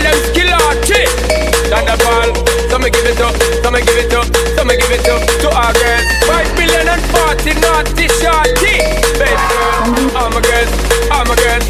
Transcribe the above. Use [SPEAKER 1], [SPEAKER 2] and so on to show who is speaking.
[SPEAKER 1] them skill artist. Thunderball, so me give it up, so me give it up, so me give it up to our girls. Five million and forty naughty shorty. Girl, all my girls, all my girls,